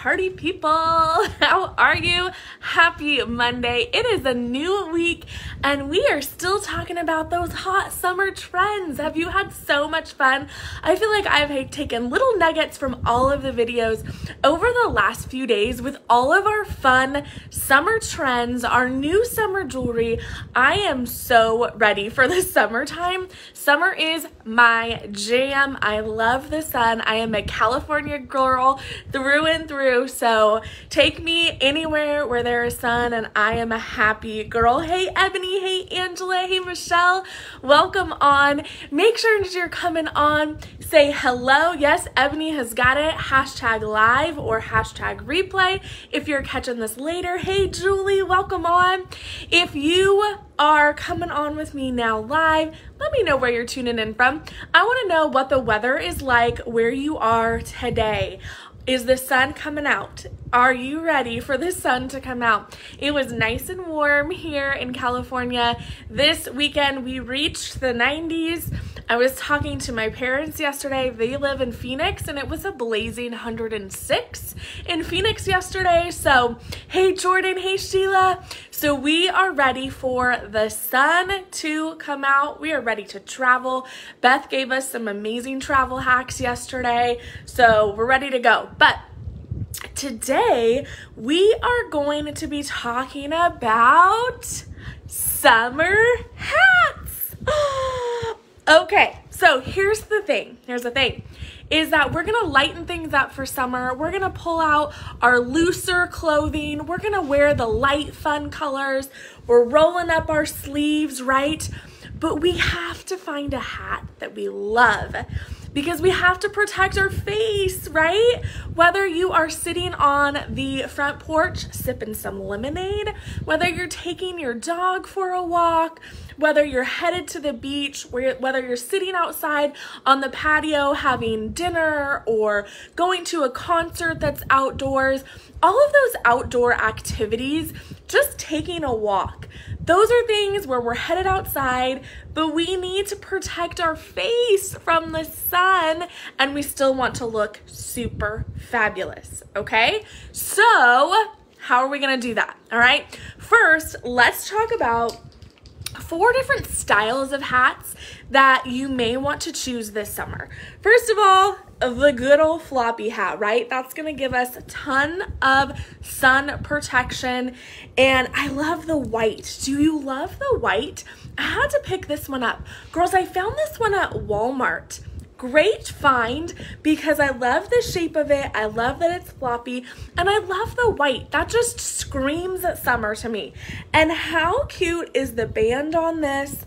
party people? How are you? Happy Monday. It is a new week and we are still talking about those hot summer trends. Have you had so much fun? I feel like I've taken little nuggets from all of the videos over the last few days with all of our fun summer trends, our new summer jewelry. I am so ready for the summertime. Summer is my jam. I love the sun. I am a California girl through and through. So take me anywhere where there is sun and I am a happy girl. Hey, Ebony. Hey, Angela. Hey, Michelle. Welcome on. Make sure you're coming on. Say hello. Yes, Ebony has got it. Hashtag live or hashtag replay. If you're catching this later, hey, Julie, welcome on. If you are coming on with me now live, let me know where you're tuning in from. I want to know what the weather is like where you are today. Is the sun coming out? Are you ready for the sun to come out? It was nice and warm here in California. This weekend we reached the 90s. I was talking to my parents yesterday. They live in Phoenix and it was a blazing 106 in Phoenix yesterday. So, hey Jordan, hey Sheila. So, we are ready for the sun to come out. We are ready to travel. Beth gave us some amazing travel hacks yesterday. So, we're ready to go. But today we are going to be talking about summer hats. okay, so here's the thing. Here's the thing is that we're gonna lighten things up for summer. We're gonna pull out our looser clothing. We're gonna wear the light, fun colors. We're rolling up our sleeves, right? But we have to find a hat that we love because we have to protect our face, right? Whether you are sitting on the front porch sipping some lemonade, whether you're taking your dog for a walk, whether you're headed to the beach, whether you're sitting outside on the patio having dinner or going to a concert that's outdoors, all of those outdoor activities, just taking a walk. Those are things where we're headed outside, but we need to protect our face from the sun and we still want to look super fabulous, okay? So, how are we gonna do that? All right, first, let's talk about four different styles of hats that you may want to choose this summer. First of all, the good old floppy hat, right? That's gonna give us a ton of sun protection. And I love the white. Do you love the white? I had to pick this one up. Girls, I found this one at Walmart great find because I love the shape of it. I love that it's floppy and I love the white. That just screams summer to me. And how cute is the band on this?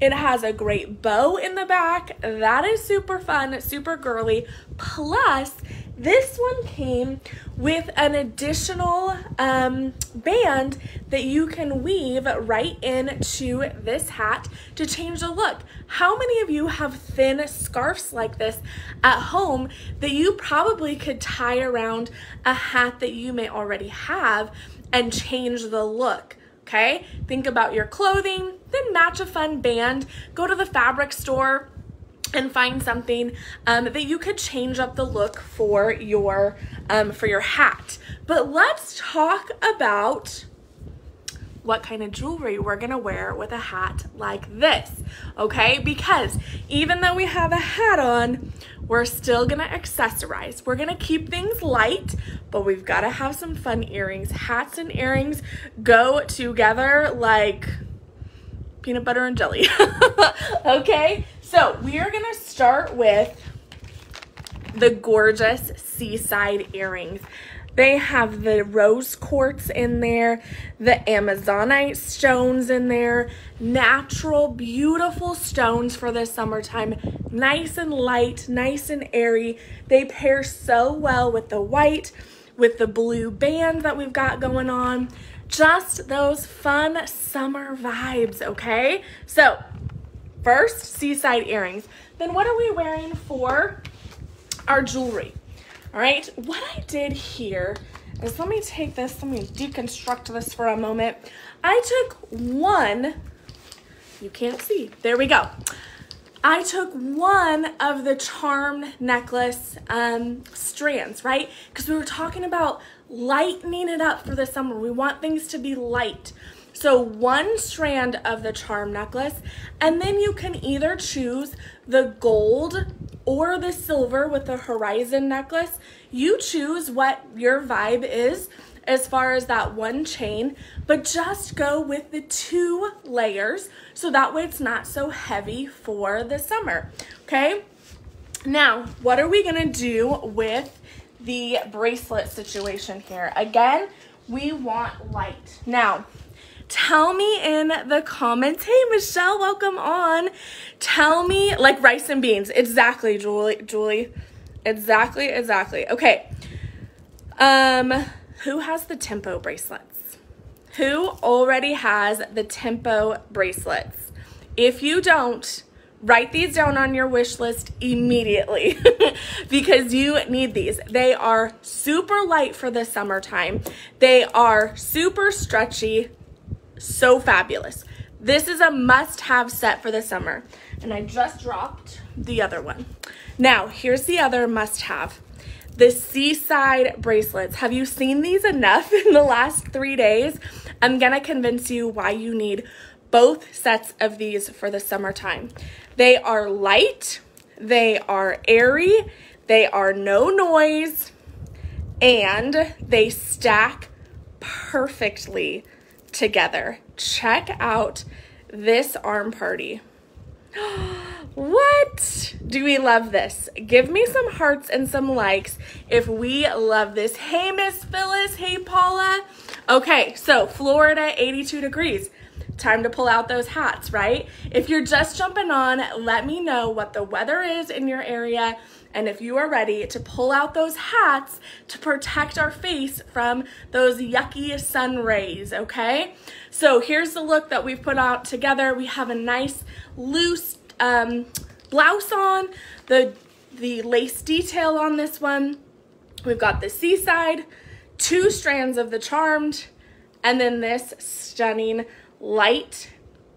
It has a great bow in the back. That is super fun, super girly. Plus, this one came with an additional um, band that you can weave right into this hat to change the look. How many of you have thin scarves like this at home that you probably could tie around a hat that you may already have and change the look? Okay, think about your clothing, then match a fun band. Go to the fabric store, and find something um, that you could change up the look for your um, for your hat. But let's talk about what kind of jewelry we're gonna wear with a hat like this, okay? Because even though we have a hat on, we're still gonna accessorize. We're gonna keep things light, but we've gotta have some fun earrings. Hats and earrings go together like peanut butter and jelly, okay? So we are gonna start with the gorgeous seaside earrings. They have the rose quartz in there, the Amazonite stones in there, natural, beautiful stones for the summertime. Nice and light, nice and airy. They pair so well with the white, with the blue band that we've got going on. Just those fun summer vibes, okay? So First, seaside earrings. Then what are we wearing for our jewelry? All right, what I did here is let me take this, let me deconstruct this for a moment. I took one, you can't see, there we go. I took one of the charm necklace um, strands, right? Because we were talking about lightening it up for the summer. We want things to be light. So one strand of the charm necklace, and then you can either choose the gold or the silver with the horizon necklace. You choose what your vibe is as far as that one chain, but just go with the two layers so that way it's not so heavy for the summer, okay? Now, what are we gonna do with the bracelet situation here? Again, we want light. Now, tell me in the comments, hey Michelle, welcome on. Tell me, like rice and beans, exactly, Julie, Julie, exactly, exactly. Okay, um, who has the tempo bracelets? Who already has the tempo bracelets? If you don't, write these down on your wish list immediately because you need these. They are super light for the summertime. They are super stretchy, so fabulous. This is a must have set for the summer. And I just dropped the other one. Now, here's the other must have the seaside bracelets. Have you seen these enough in the last three days? I'm gonna convince you why you need both sets of these for the summertime. They are light, they are airy, they are no noise, and they stack perfectly together. Check out this arm party. What? Do we love this? Give me some hearts and some likes if we love this. Hey, Miss Phyllis. Hey, Paula. Okay, so Florida, 82 degrees. Time to pull out those hats, right? If you're just jumping on, let me know what the weather is in your area and if you are ready to pull out those hats to protect our face from those yucky sun rays, okay? So here's the look that we've put out together. We have a nice loose um, blouse on, the, the lace detail on this one. We've got the seaside, two strands of the charmed, and then this stunning light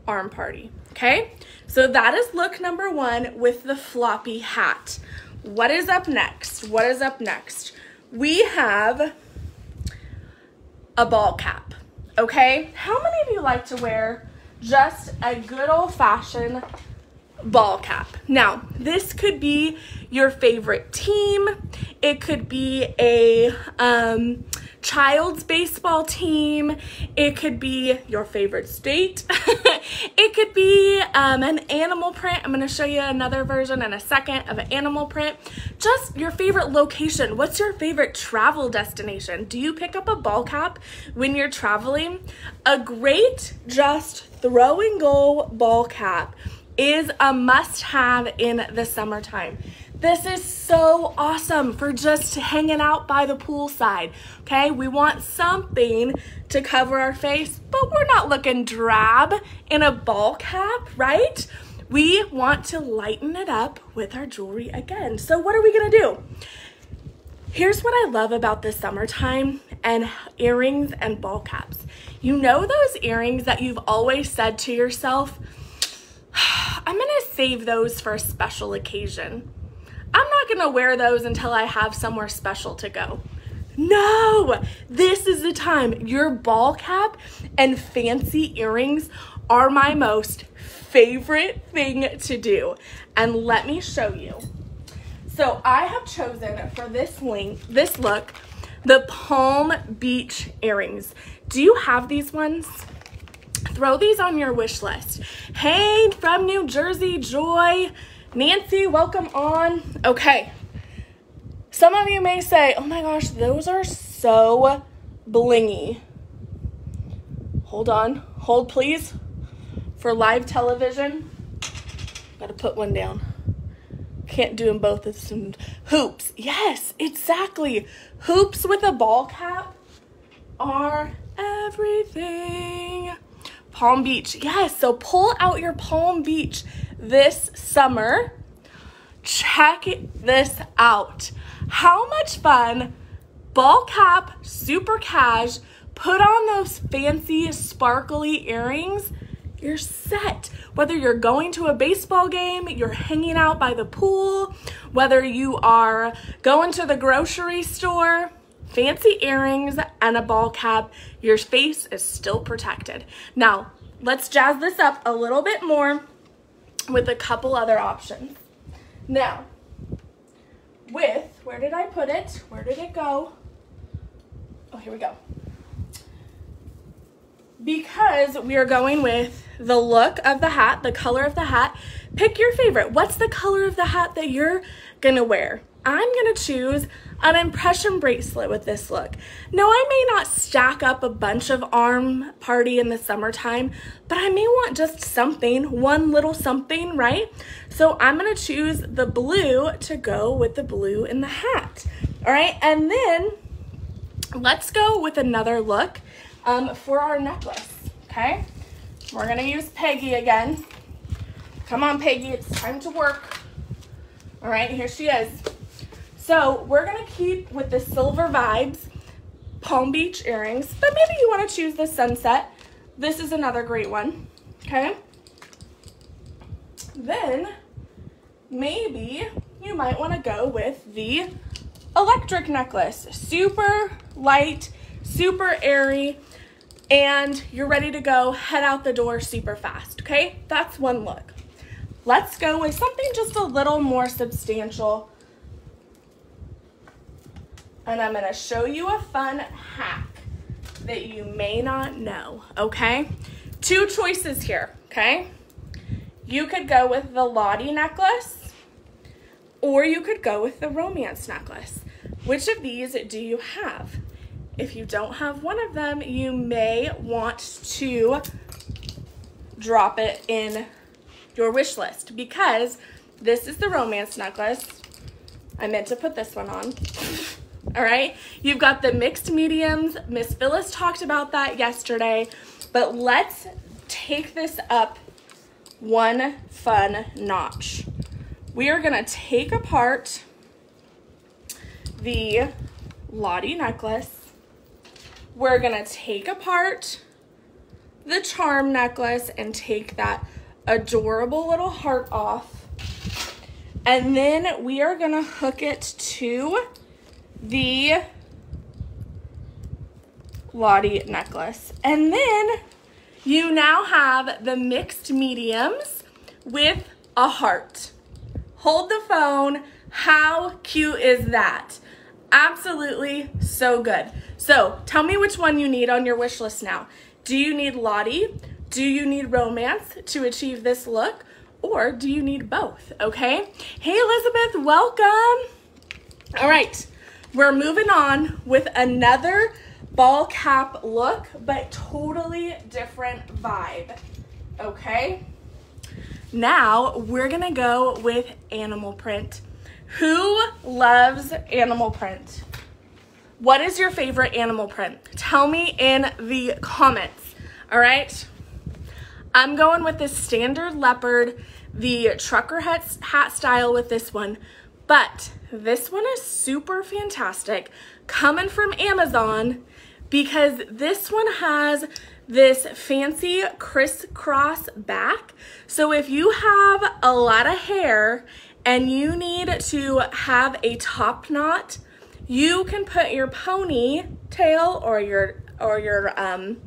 arm party, okay? So that is look number one with the floppy hat. What is up next? What is up next? We have a ball cap, okay? How many of you like to wear just a good old fashioned ball cap. Now, this could be your favorite team. It could be a um, child's baseball team. It could be your favorite state. it could be um, an animal print. I'm going to show you another version in a second of an animal print. Just your favorite location. What's your favorite travel destination? Do you pick up a ball cap when you're traveling? A great just throw and go ball cap is a must have in the summertime. This is so awesome for just hanging out by the poolside. Okay, we want something to cover our face, but we're not looking drab in a ball cap, right? We want to lighten it up with our jewelry again. So, what are we gonna do? Here's what I love about the summertime and earrings and ball caps. You know those earrings that you've always said to yourself, I'm gonna save those for a special occasion. I'm not gonna wear those until I have somewhere special to go. No, this is the time. Your ball cap and fancy earrings are my most favorite thing to do. And let me show you. So I have chosen for this link, this look, the Palm Beach earrings. Do you have these ones? Throw these on your wish list. Hey, from New Jersey, Joy. Nancy, welcome on. Okay. Some of you may say, oh my gosh, those are so blingy. Hold on. Hold, please. For live television, gotta put one down. Can't do them both at some hoops. Yes, exactly. Hoops with a ball cap are everything. Palm Beach. Yes, so pull out your Palm Beach this summer. Check this out. How much fun, ball cap, super cash, put on those fancy sparkly earrings. you're set. Whether you're going to a baseball game, you're hanging out by the pool, whether you are going to the grocery store, fancy earrings and a ball cap, your face is still protected. Now, let's jazz this up a little bit more with a couple other options. Now, with, where did I put it? Where did it go? Oh, here we go. Because we are going with the look of the hat, the color of the hat, pick your favorite. What's the color of the hat that you're gonna wear? I'm gonna choose an impression bracelet with this look. Now I may not stack up a bunch of arm party in the summertime, but I may want just something, one little something, right? So I'm gonna choose the blue to go with the blue in the hat. All right, and then let's go with another look um, for our necklace, okay? We're gonna use Peggy again. Come on, Peggy, it's time to work. All right, here she is. So we're gonna keep with the silver vibes, Palm Beach earrings, but maybe you wanna choose the sunset. This is another great one, okay? Then maybe you might wanna go with the electric necklace. Super light, super airy, and you're ready to go, head out the door super fast, okay? That's one look. Let's go with something just a little more substantial and I'm gonna show you a fun hack that you may not know, okay? Two choices here, okay? You could go with the Lottie necklace or you could go with the romance necklace. Which of these do you have? If you don't have one of them, you may want to drop it in your wish list because this is the romance necklace. I meant to put this one on all right? You've got the mixed mediums. Miss Phyllis talked about that yesterday, but let's take this up one fun notch. We are gonna take apart the Lottie necklace. We're gonna take apart the charm necklace and take that adorable little heart off. And then we are gonna hook it to the Lottie necklace. And then you now have the mixed mediums with a heart. Hold the phone. How cute is that? Absolutely so good. So tell me which one you need on your wish list now. Do you need Lottie? Do you need romance to achieve this look? Or do you need both? Okay. Hey, Elizabeth, welcome. All right. We're moving on with another ball cap look, but totally different vibe, okay? Now we're gonna go with animal print. Who loves animal print? What is your favorite animal print? Tell me in the comments, all right? I'm going with the standard leopard, the trucker hat, hat style with this one, but this one is super fantastic coming from Amazon because this one has this fancy crisscross back. So if you have a lot of hair and you need to have a top knot, you can put your pony tail or your or your um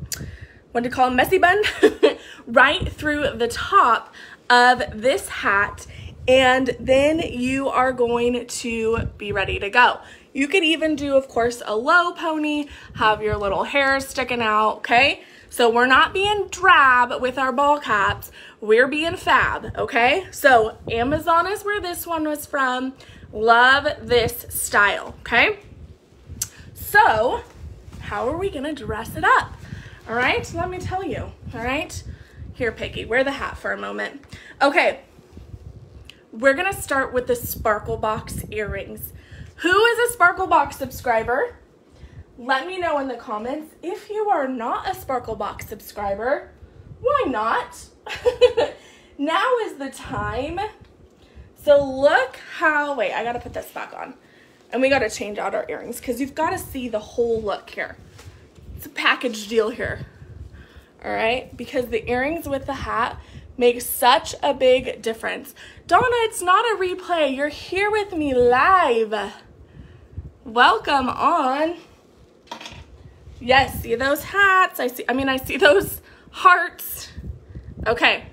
what do you call them, messy bun right through the top of this hat and then you are going to be ready to go. You could even do, of course, a low pony, have your little hair sticking out, okay? So we're not being drab with our ball caps, we're being fab, okay? So Amazon is where this one was from. Love this style, okay? So how are we gonna dress it up? All right, let me tell you, all right? Here, Piggy, wear the hat for a moment. Okay, we're gonna start with the Sparkle Box earrings. Who is a Sparkle Box subscriber? Let me know in the comments. If you are not a Sparkle Box subscriber, why not? now is the time. So look how, wait, I gotta put this back on. And we gotta change out our earrings because you've gotta see the whole look here. It's a package deal here. all right? Because the earrings with the hat make such a big difference. Donna, it's not a replay. You're here with me live. Welcome on. Yes, see those hats? I see I mean I see those hearts. Okay.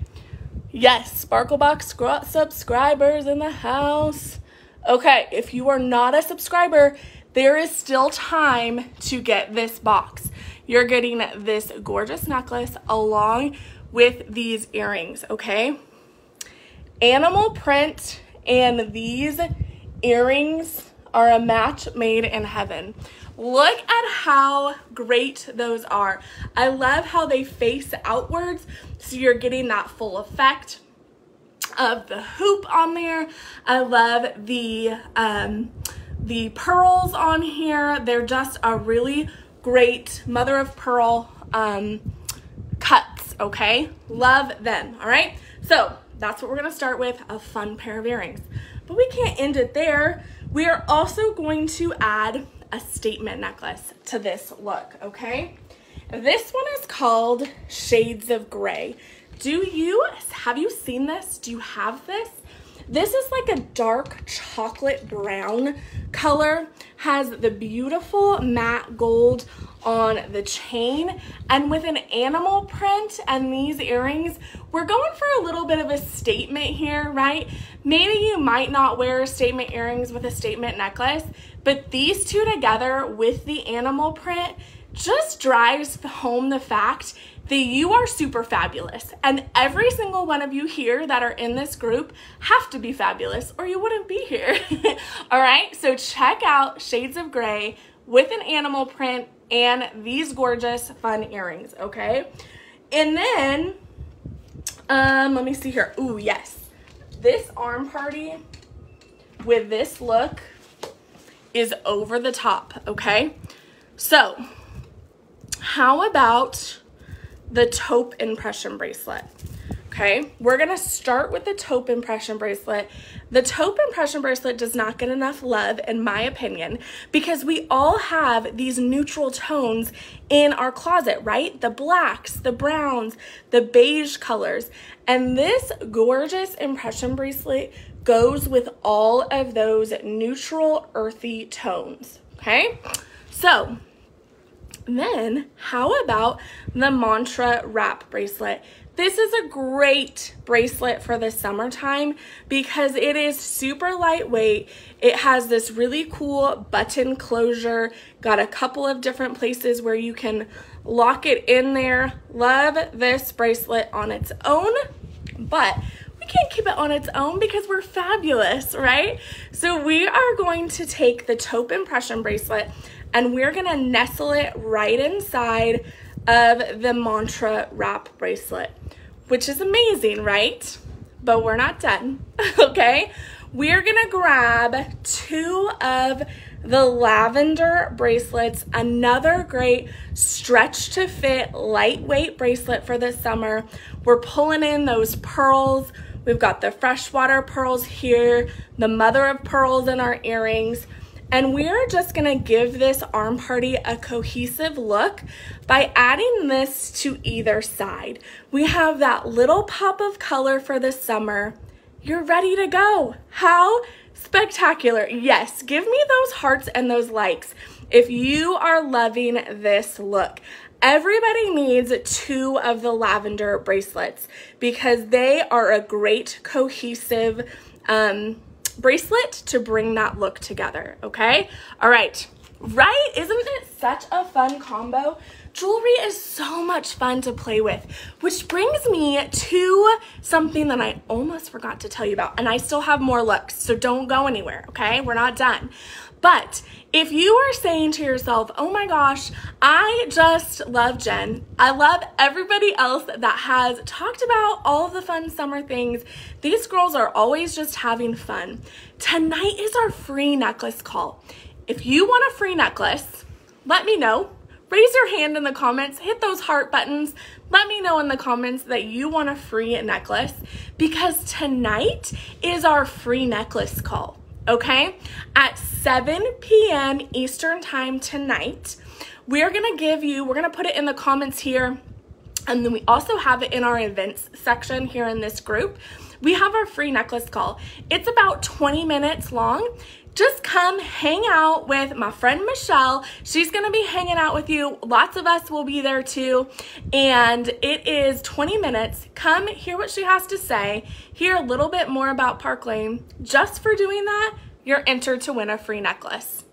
Yes, Sparklebox subscribers in the house. Okay, if you are not a subscriber, there is still time to get this box. You're getting this gorgeous necklace along with these earrings, okay? Animal print and these earrings are a match made in heaven. Look at how great those are. I love how they face outwards so you're getting that full effect of the hoop on there. I love the um, the pearls on here. They're just a really great mother of pearl um, cuts, okay? Love them, all right? So that's what we're gonna start with, a fun pair of earrings. But we can't end it there. We are also going to add a statement necklace to this look, okay? This one is called Shades of Gray. Do you, have you seen this? Do you have this? This is like a dark chocolate brown color, has the beautiful matte gold on the chain, and with an animal print and these earrings, we're going for a little bit of a statement here, right? Maybe you might not wear statement earrings with a statement necklace, but these two together with the animal print just drives home the fact that you are super fabulous. And every single one of you here that are in this group have to be fabulous or you wouldn't be here. All right, so check out Shades of Gray with an animal print and these gorgeous fun earrings, okay? And then, um, let me see here. Ooh, yes. This arm party with this look is over the top, okay? So, how about the taupe impression bracelet. Okay, we're gonna start with the taupe impression bracelet. The taupe impression bracelet does not get enough love, in my opinion, because we all have these neutral tones in our closet, right? The blacks, the browns, the beige colors. And this gorgeous impression bracelet goes with all of those neutral, earthy tones, okay? So then, how about the Mantra Wrap Bracelet? This is a great bracelet for the summertime because it is super lightweight. It has this really cool button closure, got a couple of different places where you can lock it in there. Love this bracelet on its own, but we can't keep it on its own because we're fabulous, right? So we are going to take the taupe impression bracelet and we're gonna nestle it right inside of the Mantra Wrap bracelet, which is amazing, right? But we're not done, okay? We're gonna grab two of the lavender bracelets, another great stretch to fit lightweight bracelet for this summer. We're pulling in those pearls. We've got the freshwater pearls here, the mother of pearls in our earrings. And we're just gonna give this arm party a cohesive look by adding this to either side. We have that little pop of color for the summer. You're ready to go. How spectacular. Yes, give me those hearts and those likes if you are loving this look. Everybody needs two of the lavender bracelets because they are a great cohesive um, bracelet to bring that look together, okay? All right, right? Isn't it such a fun combo? Jewelry is so much fun to play with, which brings me to something that I almost forgot to tell you about, and I still have more looks, so don't go anywhere, okay? We're not done. But if you are saying to yourself, oh my gosh, I just love Jen. I love everybody else that has talked about all the fun summer things. These girls are always just having fun. Tonight is our free necklace call. If you want a free necklace, let me know. Raise your hand in the comments, hit those heart buttons. Let me know in the comments that you want a free necklace because tonight is our free necklace call okay? At 7 p.m. Eastern Time tonight, we're gonna give you, we're gonna put it in the comments here And then we also have it in our events section here in this group. We have our free necklace call. It's about 20 minutes long just come hang out with my friend Michelle. She's gonna be hanging out with you. Lots of us will be there too. And it is 20 minutes. Come hear what she has to say, hear a little bit more about Park Lane. Just for doing that, you're entered to win a free necklace.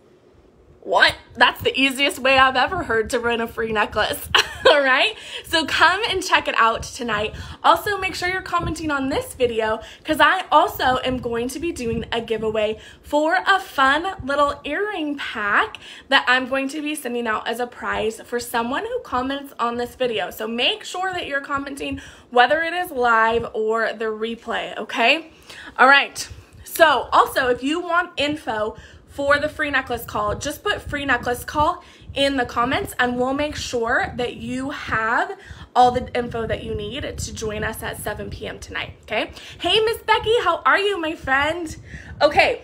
What? That's the easiest way I've ever heard to win a free necklace. All right. So come and check it out tonight. Also, make sure you're commenting on this video because I also am going to be doing a giveaway for a fun little earring pack that I'm going to be sending out as a prize for someone who comments on this video. So make sure that you're commenting whether it is live or the replay. Okay. All right. So also, if you want info for the free necklace call, just put free necklace call in the comments and we'll make sure that you have all the info that you need to join us at 7 p.m. tonight, okay? Hey, Miss Becky, how are you, my friend? Okay,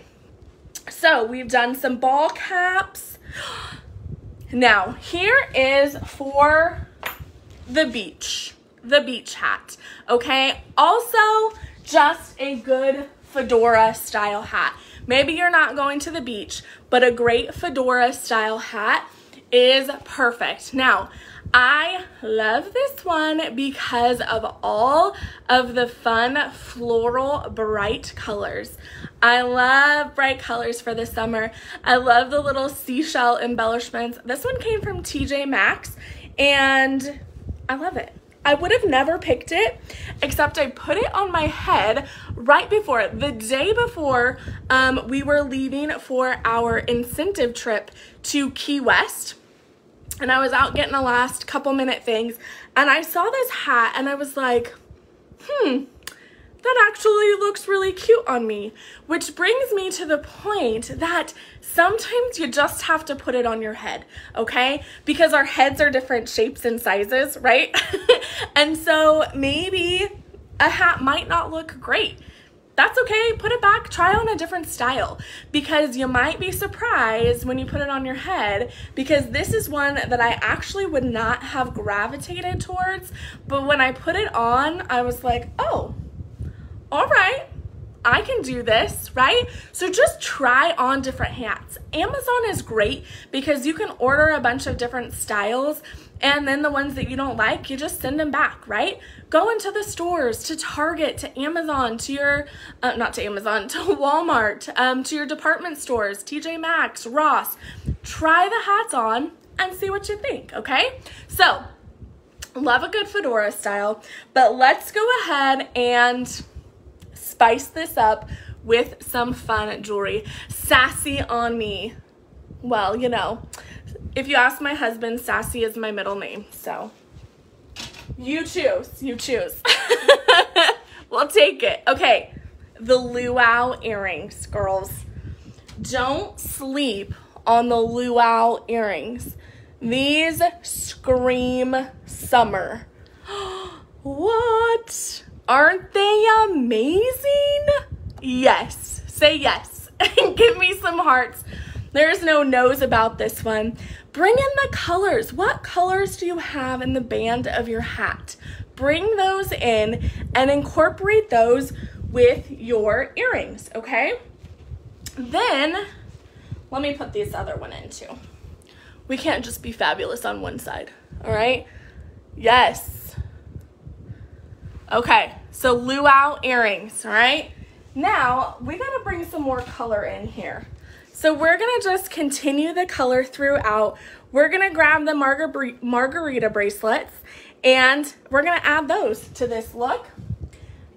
so we've done some ball caps. Now, here is for the beach, the beach hat, okay? Also, just a good fedora style hat. Maybe you're not going to the beach, but a great fedora style hat is perfect. Now, I love this one because of all of the fun floral bright colors. I love bright colors for the summer. I love the little seashell embellishments. This one came from TJ Maxx and I love it. I would have never picked it, except I put it on my head right before, the day before um, we were leaving for our incentive trip to Key West. And I was out getting the last couple minute things, and I saw this hat, and I was like, hmm, that actually looks really cute on me. Which brings me to the point that sometimes you just have to put it on your head, okay? Because our heads are different shapes and sizes, right? and so maybe a hat might not look great. That's okay, put it back, try on a different style because you might be surprised when you put it on your head because this is one that I actually would not have gravitated towards, but when I put it on, I was like, oh, all right, I can do this, right? So just try on different hats. Amazon is great because you can order a bunch of different styles and then the ones that you don't like, you just send them back, right? Go into the stores, to Target, to Amazon, to your, uh, not to Amazon, to Walmart, um, to your department stores, TJ Maxx, Ross. Try the hats on and see what you think, okay? So, love a good fedora style, but let's go ahead and spice this up with some fun jewelry. Sassy on me. Well, you know, if you ask my husband, Sassy is my middle name. So you choose. You choose. we'll take it. Okay. The luau earrings, girls. Don't sleep on the luau earrings. These scream summer. what? Aren't they amazing? Yes. Say yes. And give me some hearts. There's no no's about this one. Bring in the colors. What colors do you have in the band of your hat? Bring those in and incorporate those with your earrings, okay? Then, let me put this other one in too. We can't just be fabulous on one side, all right? Yes. Okay, so luau earrings, right? Now, we gotta bring some more color in here. So we're gonna just continue the color throughout. We're gonna grab the margar margarita bracelets and we're gonna add those to this look.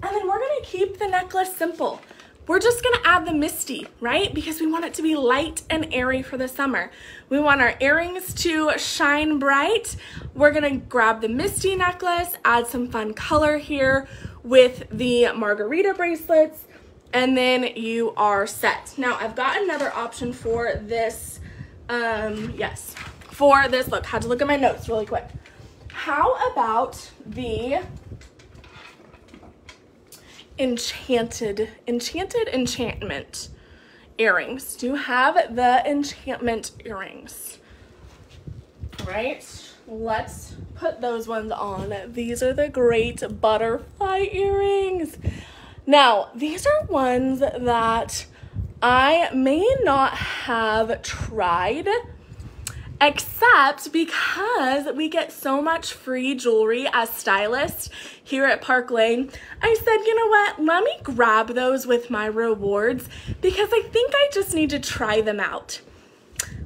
And then we're gonna keep the necklace simple. We're just gonna add the Misty, right? Because we want it to be light and airy for the summer. We want our earrings to shine bright. We're gonna grab the Misty necklace, add some fun color here with the margarita bracelets, and then you are set. Now, I've got another option for this, um, yes, for this look. Had to look at my notes really quick. How about the enchanted, enchanted enchantment earrings. Do you have the enchantment earrings? Right? let's put those ones on. These are the great butterfly earrings. Now, these are ones that I may not have tried except because we get so much free jewelry as stylists here at Park Lane. I said, you know what, let me grab those with my rewards because I think I just need to try them out.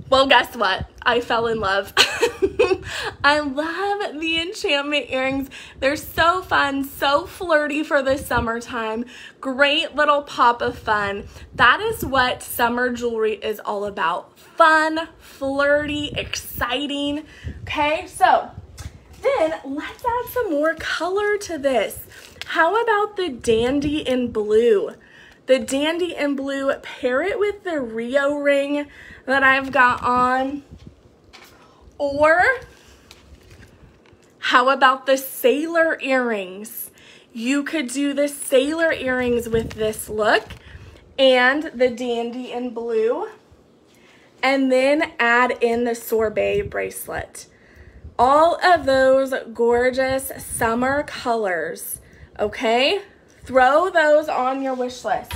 Well, guess what? I fell in love. I love the enchantment earrings. They're so fun, so flirty for the summertime. Great little pop of fun. That is what summer jewelry is all about. Fun, flirty, exciting. Okay, so then let's add some more color to this. How about the dandy in blue? The dandy in blue, pair it with the Rio ring that I've got on. Or how about the sailor earrings? You could do the sailor earrings with this look and the dandy in blue and then add in the sorbet bracelet. All of those gorgeous summer colors, okay? Throw those on your wish list.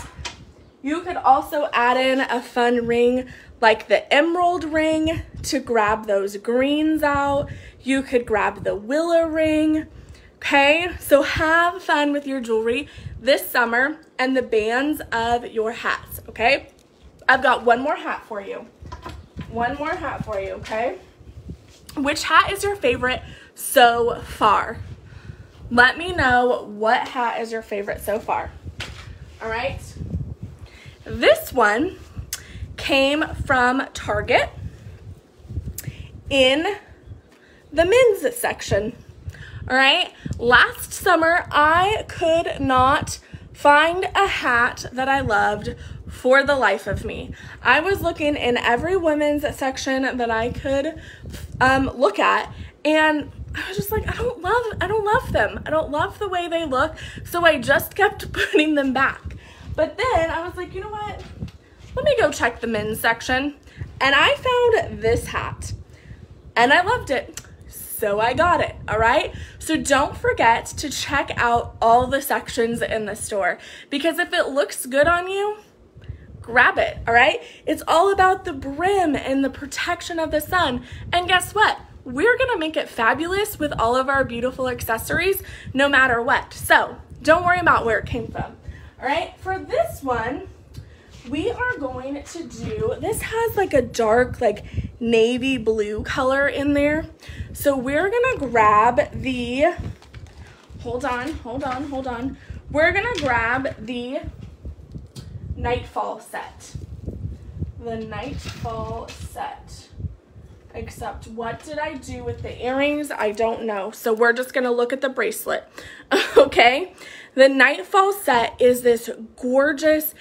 You could also add in a fun ring like the emerald ring to grab those greens out. You could grab the willow ring. Okay, so have fun with your jewelry this summer and the bands of your hats, okay? I've got one more hat for you. One more hat for you, okay? Which hat is your favorite so far? Let me know what hat is your favorite so far. All right? This one came from Target in the men's section. All right, last summer I could not find a hat that I loved for the life of me. I was looking in every women's section that I could um, look at, and I was just like, I don't love, I don't love them. I don't love the way they look, so I just kept putting them back. But then I was like, you know what? let me go check the men's section. And I found this hat and I loved it. So I got it, all right? So don't forget to check out all the sections in the store because if it looks good on you, grab it, all right? It's all about the brim and the protection of the sun. And guess what? We're gonna make it fabulous with all of our beautiful accessories no matter what. So don't worry about where it came from, all right? For this one, we are going to do, this has like a dark like navy blue color in there. So we're gonna grab the, hold on, hold on, hold on. We're gonna grab the Nightfall set. The Nightfall set. Except what did I do with the earrings? I don't know. So we're just gonna look at the bracelet, okay? The Nightfall set is this gorgeous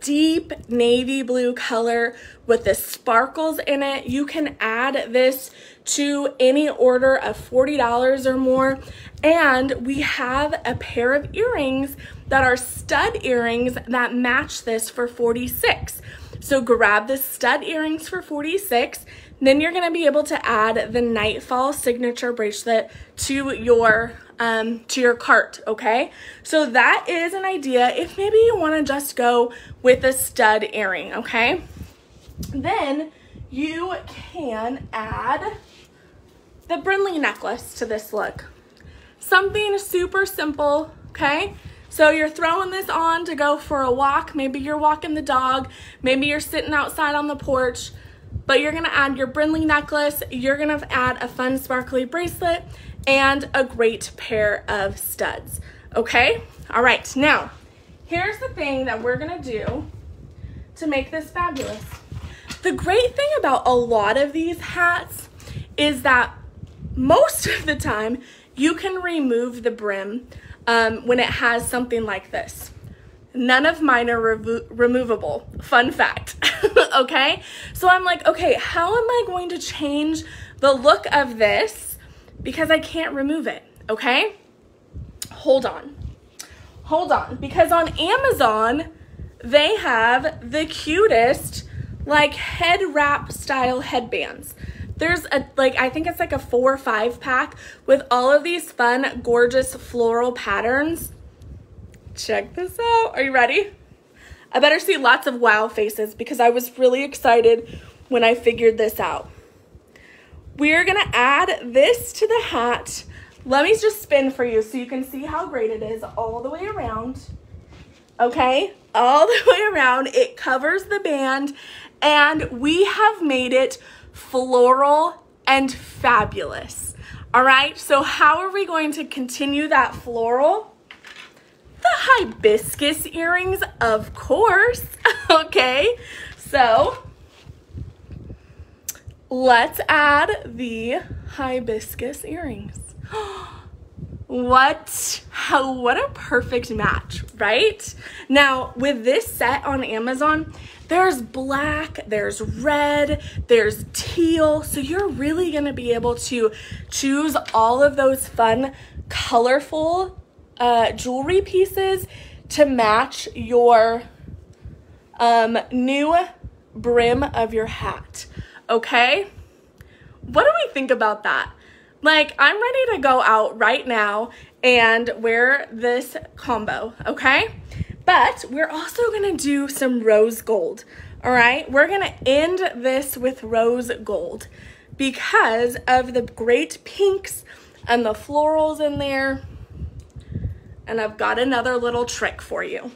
deep navy blue color with the sparkles in it. You can add this to any order of $40 or more. And we have a pair of earrings that are stud earrings that match this for 46. So grab the stud earrings for 46. Then you're gonna be able to add the Nightfall signature bracelet to your um, to your cart, okay? So that is an idea if maybe you wanna just go with a stud earring, okay? Then you can add the Brinley necklace to this look. Something super simple, okay? So you're throwing this on to go for a walk. Maybe you're walking the dog. Maybe you're sitting outside on the porch. But you're gonna add your Brinley necklace. You're gonna add a fun sparkly bracelet and a great pair of studs. Okay? All right, now, here's the thing that we're gonna do to make this fabulous. The great thing about a lot of these hats is that most of the time you can remove the brim um, when it has something like this. None of mine are removable. Fun fact. okay? So I'm like, okay, how am I going to change the look of this because I can't remove it? Okay? Hold on. Hold on. Because on Amazon, they have the cutest like head wrap style headbands. There's a like I think it's like a 4 or 5 pack with all of these fun gorgeous floral patterns. Check this out. Are you ready? I better see lots of wow faces because I was really excited when I figured this out. We're gonna add this to the hat. Let me just spin for you so you can see how great it is all the way around. Okay, all the way around. It covers the band and we have made it floral and fabulous. All right, so how are we going to continue that floral? Hibiscus earrings, of course. okay, so let's add the hibiscus earrings. what how what a perfect match right now with this set on amazon there's black there's red there's teal so you're really to be able to choose all of those fun colorful uh, jewelry pieces to match your um, new brim of your hat okay what do we think about that like, I'm ready to go out right now and wear this combo, okay? But we're also gonna do some rose gold, all right? We're gonna end this with rose gold because of the great pinks and the florals in there. And I've got another little trick for you,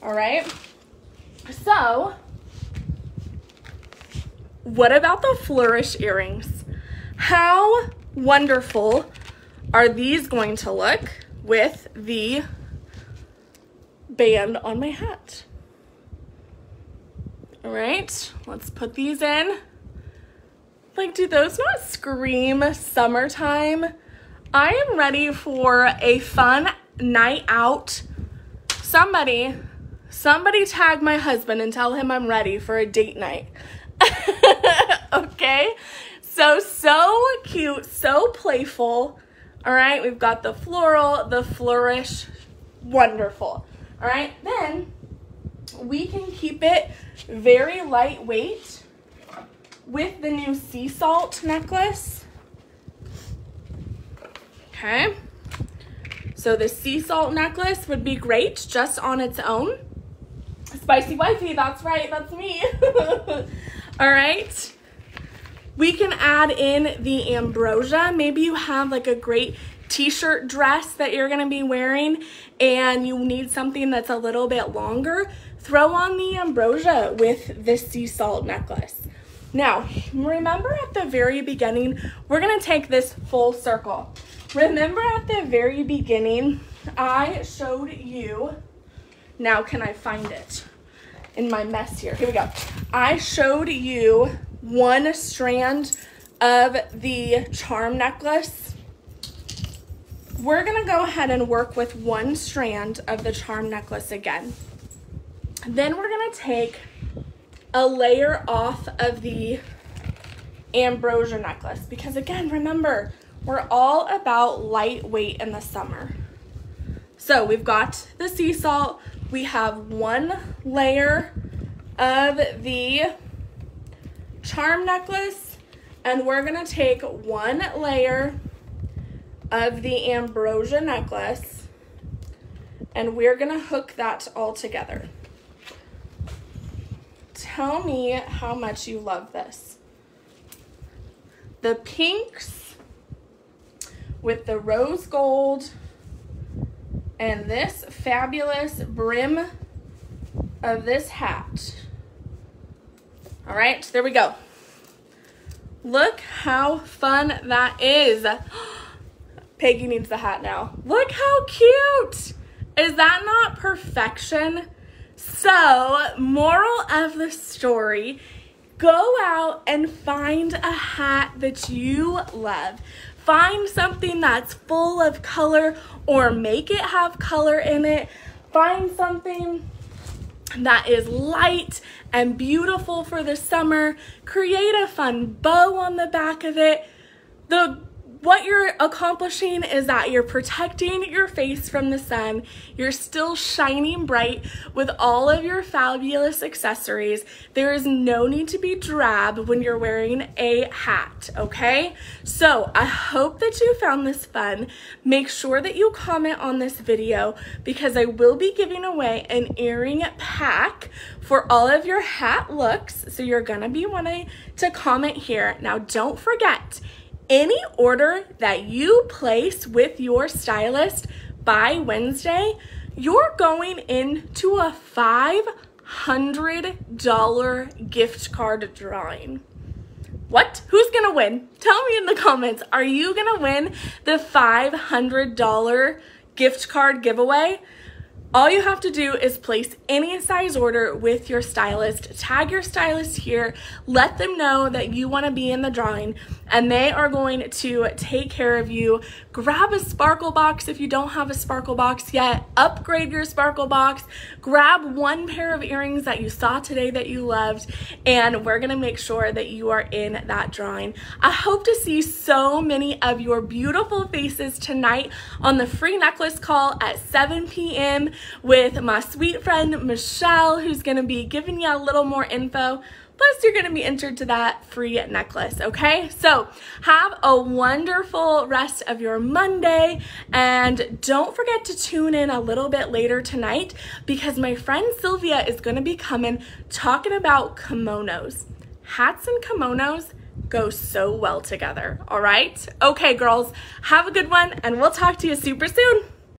all right? So, what about the flourish earrings? How wonderful are these going to look with the band on my hat? All right, let's put these in. Like, do those not scream summertime? I am ready for a fun night out. Somebody, somebody tag my husband and tell him I'm ready for a date night. okay? So, so cute, so playful. All right, we've got the floral, the flourish, wonderful. All right, then we can keep it very lightweight with the new sea salt necklace. Okay, so the sea salt necklace would be great just on its own. Spicy wifey, that's right, that's me. All right. We can add in the ambrosia. Maybe you have like a great t-shirt dress that you're gonna be wearing and you need something that's a little bit longer. Throw on the ambrosia with this sea salt necklace. Now, remember at the very beginning, we're gonna take this full circle. Remember at the very beginning, I showed you, now can I find it in my mess here? Here we go. I showed you one strand of the charm necklace. We're gonna go ahead and work with one strand of the charm necklace again. Then we're gonna take a layer off of the ambrosia necklace because again, remember, we're all about lightweight in the summer. So we've got the sea salt, we have one layer of the charm necklace and we're gonna take one layer of the ambrosia necklace and we're gonna hook that all together. Tell me how much you love this. The pinks with the rose gold and this fabulous brim of this hat. All right, there we go. Look how fun that is. Peggy needs the hat now. Look how cute. Is that not perfection? So, moral of the story, go out and find a hat that you love. Find something that's full of color or make it have color in it. Find something that is light and beautiful for the summer. Create a fun bow on the back of it. The what you're accomplishing is that you're protecting your face from the sun. You're still shining bright with all of your fabulous accessories. There is no need to be drab when you're wearing a hat, okay? So I hope that you found this fun. Make sure that you comment on this video because I will be giving away an earring pack for all of your hat looks. So you're gonna be wanting to comment here. Now don't forget, any order that you place with your stylist by Wednesday, you're going into a $500 gift card drawing. What? Who's gonna win? Tell me in the comments. Are you gonna win the $500 gift card giveaway? All you have to do is place any size order with your stylist, tag your stylist here, let them know that you want to be in the drawing, and they are going to take care of you. Grab a sparkle box if you don't have a sparkle box yet, upgrade your sparkle box, grab one pair of earrings that you saw today that you loved, and we're to make sure that you are in that drawing. I hope to see so many of your beautiful faces tonight on the free necklace call at 7 p.m with my sweet friend Michelle, who's gonna be giving you a little more info. Plus, you're gonna be entered to that free necklace, okay? So, have a wonderful rest of your Monday, and don't forget to tune in a little bit later tonight because my friend Sylvia is gonna be coming talking about kimonos. Hats and kimonos go so well together, all right? Okay, girls, have a good one, and we'll talk to you super soon.